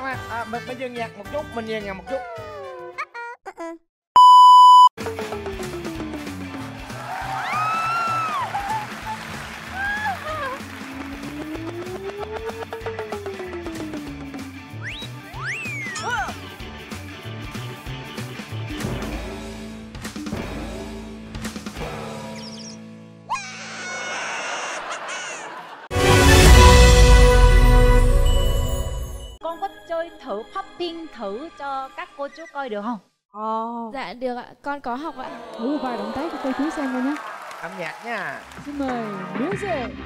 khoan khoan. À, mình mình dừng nhạc một chút mình dừng nhạc một chút. Thử cho các cô chú coi được không Ồ. Dạ được ạ, con có học ạ. Thử một vài động tác cho cô chú xem coi nhé. âm nhạc nha Xin mời music.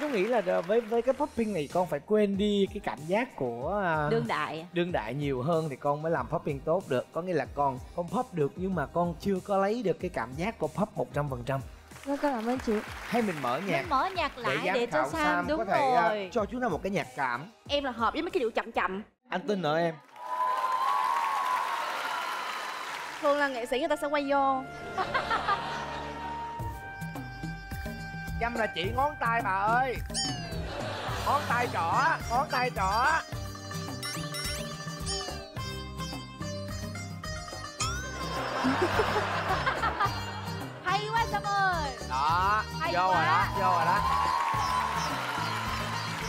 Chú nghĩ là với với cái popping này con phải quên đi cái cảm giác của à, đương đại đương đại nhiều hơn thì con mới làm popping tốt được có nghĩa là con con pop được nhưng mà con chưa có lấy được cái cảm giác của pop một trăm phần trăm con cảm ơn chú. hay mình mở nhạc mình mở nhạc để lại giám để cho sam Sam đúng có thể à, rồi cho chúng ta một cái nhạc cảm Em là hợp với mấy cái điệu chậm chậm. anh tin ở em Thường là nghệ sĩ người ta sẽ quay vô. Chăm là chỉ ngón tay bà ơi. Ngón tay trỏ Ngón tay trỏ. Hay quá sam ơi. Đó Hay Vô rồi quá. đó Vô rồi đó.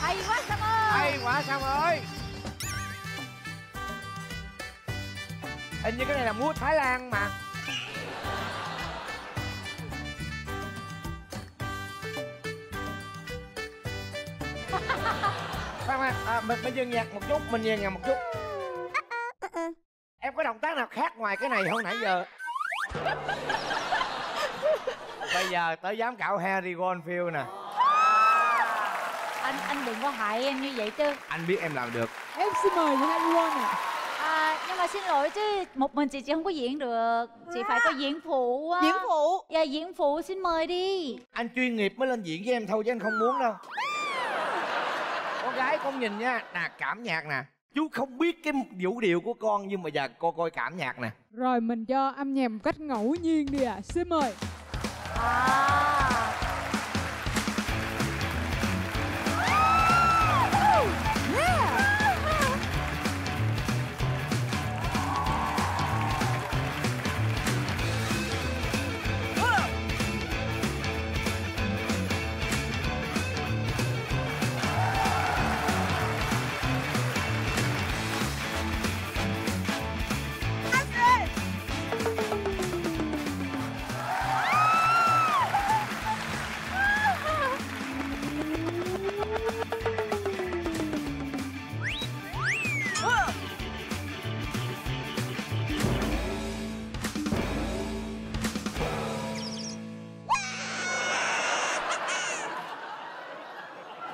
Hay quá sam ơi. Hay quá Sam ơi. Hình như cái này là múa Thái Lan mà khoan khoan. À, mình mình dừng nhạc một chút mình dừng nhạc một chút. Em có động tác nào khác ngoài cái này không nãy giờ? Bây giờ tới giám khảo Harry Gonfield nè. Anh anh đừng có hại em như vậy chứ. Anh biết em làm được. Em xin mời Harry Won ạ. à, nhưng mà xin lỗi chứ một mình chị chị không có diễn được. Chị phải có diễn phụ á. Diễn phụ. dạ diễn phụ xin mời đi. Anh chuyên nghiệp mới lên diễn với em thôi chứ anh không muốn đâu con gái con nhìn nha nè cảm nhạc nè chú không biết cái vũ điệu của con nhưng mà giờ cô coi cảm nhạc nè Rồi mình cho âm nhạc một cách ngẫu nhiên đi ạ. Xin mời. à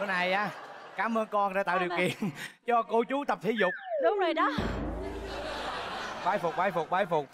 này á. Cảm ơn con đã tạo điều kiện cho cô chú tập thể dục. Đúng rồi đó. Bái phục bái phục bái phục